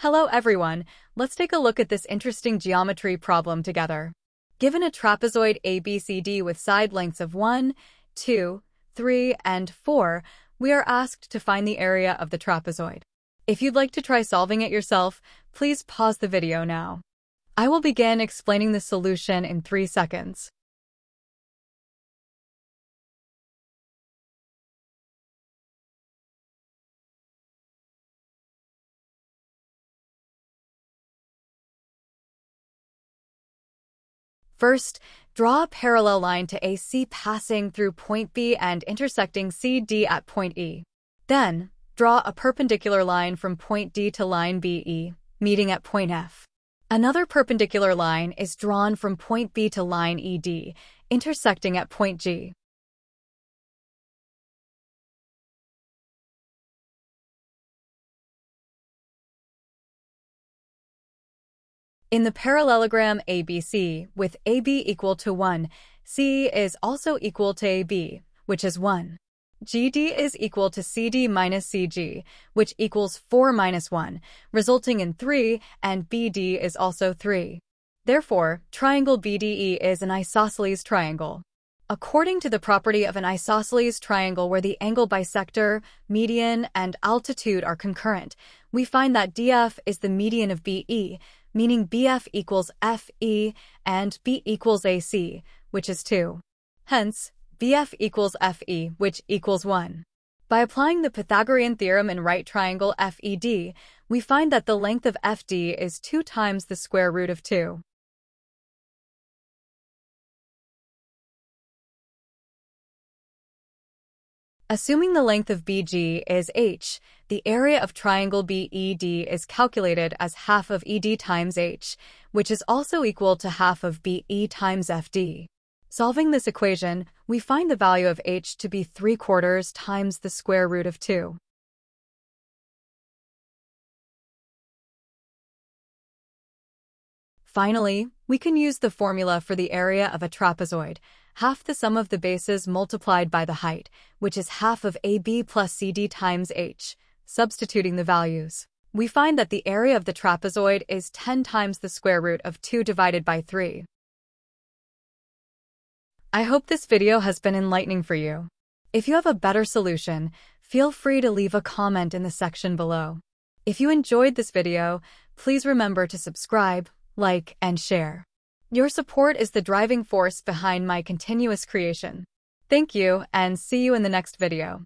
Hello everyone, let's take a look at this interesting geometry problem together. Given a trapezoid ABCD with side lengths of 1, 2, 3, and 4, we are asked to find the area of the trapezoid. If you'd like to try solving it yourself, please pause the video now. I will begin explaining the solution in 3 seconds. First, draw a parallel line to AC passing through point B and intersecting CD at point E. Then, draw a perpendicular line from point D to line BE, meeting at point F. Another perpendicular line is drawn from point B to line ED, intersecting at point G. In the parallelogram ABC, with AB equal to 1, C is also equal to AB, which is 1. GD is equal to CD minus CG, which equals 4 minus 1, resulting in 3, and BD is also 3. Therefore, triangle BDE is an isosceles triangle. According to the property of an isosceles triangle where the angle bisector, median, and altitude are concurrent, we find that DF is the median of BE, meaning BF equals FE and B equals AC, which is 2. Hence, BF equals FE, which equals 1. By applying the Pythagorean theorem in right triangle FED, we find that the length of FD is 2 times the square root of 2. Assuming the length of BG is h, the area of triangle BED is calculated as half of ED times h, which is also equal to half of BE times FD. Solving this equation, we find the value of h to be 3 quarters times the square root of 2. Finally, we can use the formula for the area of a trapezoid, half the sum of the bases multiplied by the height, which is half of AB plus CD times H. Substituting the values, we find that the area of the trapezoid is 10 times the square root of 2 divided by 3. I hope this video has been enlightening for you. If you have a better solution, feel free to leave a comment in the section below. If you enjoyed this video, please remember to subscribe, like, and share. Your support is the driving force behind my continuous creation. Thank you, and see you in the next video.